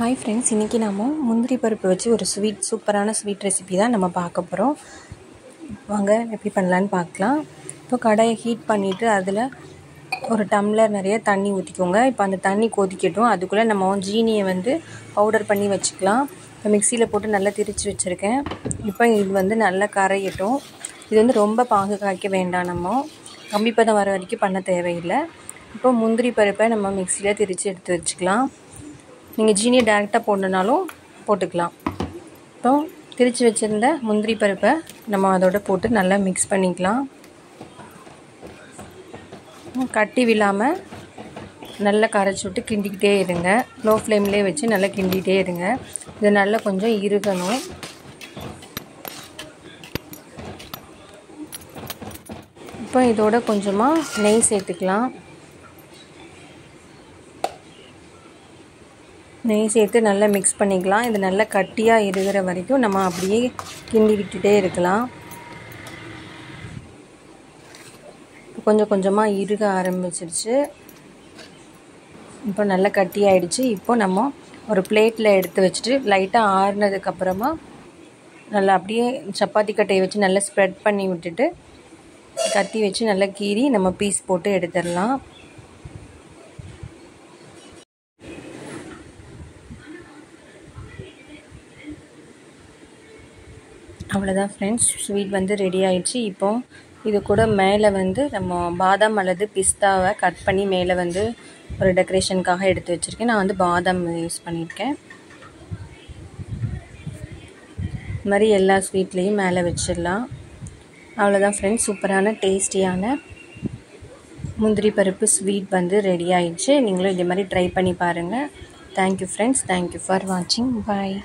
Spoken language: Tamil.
ஹாய் ஃப்ரெண்ட்ஸ் இன்றைக்கி நாம் முந்திரி பருப்பு வச்சு ஒரு ஸ்வீட் சூப்பரான ஸ்வீட் ரெசிபி தான் நம்ம பார்க்க போகிறோம் வாங்க எப்படி பண்ணலான்னு பார்க்கலாம். இப்போ கடையை ஹீட் பண்ணிவிட்டு அதில் ஒரு டம்ளர் நிறைய தண்ணி ஊற்றிக்கோங்க இப்போ அந்த தண்ணி கொதிக்கட்டும். அதுக்குள்ளே நம்ம ஜீனியை வந்து பவுடர் பண்ணி வச்சுக்கலாம். இப்போ மிக்சியில் போட்டு நல்லா திரித்து வச்சுருக்கேன். இப்போ இது வந்து நல்லா கரையட்டும். இது வந்து ரொம்ப பாகு காய்க்க வேண்டாம் நம்ம. கம்பி பதம் வர வரைக்கும் பண்ண தேவையில்லை. இப்போ முந்திரி பருப்பை நம்ம மிக்சியில் திரித்து எடுத்து வச்சுக்கலாம். நீங்கள் ஜீனியை டேரெக்டாக போடணுனாலும் போட்டுக்கலாம். இப்போ திரித்து வச்சுருந்த முந்திரி பருப்பை நம்ம அதோட போட்டு நல்லா மிக்ஸ் பண்ணிக்கலாம். கட்டி விழாமல் நல்லா கரைச்சி விட்டு கிண்டிக்கிட்டே இருங்க. லோ ஃப்ளேம்லேயே வச்சு நல்லா கிண்டிகிட்டே இருங்க. இது நல்லா கொஞ்சம் இருக்கணும் இப்போ இதோட கொஞ்சமாக நெய் சேர்த்துக்கலாம். நெய் சேர்த்து நல்லா மிக்ஸ் பண்ணிக்கலாம். இது நல்லா கட்டியாக இருக்கிற வரைக்கும் நம்ம அப்படியே கிண்டி விட்டுட்டே இருக்கலாம். கொஞ்சம் கொஞ்சமாக இறுக ஆரம்பிச்சிருச்சு. இப்போ நல்லா கட்டி ஆயிடுச்சு. இப்போ நம்ம ஒரு பிளேட்டில் எடுத்து வச்சுட்டு லைட்டாக ஆறுனதுக்கப்புறமா நல்லா அப்படியே சப்பாத்தி கட்டையை வச்சு நல்லா ஸ்ப்ரெட் பண்ணி விட்டுட்டு கத்தி வச்சு நல்லா கீறி நம்ம பீஸ் போட்டு எடுத்துடலாம். அவ்வளோதான் ஃப்ரெண்ட்ஸ் ஸ்வீட் வந்து ரெடி ஆயிடுச்சு. இப்போ இது கூட மேலே வந்து நம்ம பாதாம் அல்லது பிஸ்தாவை கட் பண்ணி மேலே வந்து ஒரு டெக்கரேஷனுக்காக எடுத்து வச்சுருக்கேன். நான் வந்து பாதாம் யூஸ் பண்ணியிருக்கேன். இது மாதிரி எல்லா ஸ்வீட்லேயும் மேலே வச்சிடலாம். அவ்வளோதான் ஃப்ரெண்ட்ஸ் சூப்பரான டேஸ்டியான முந்திரி பருப்பு ஸ்வீட் வந்து ரெடி ஆயிடுச்சு. நீங்களும் இதே மாதிரி ட்ரை பண்ணி பாருங்கள் தேங்க்யூ ஃப்ரெண்ட்ஸ் தேங்க்யூ ஃபார் வாட்சிங் பாய்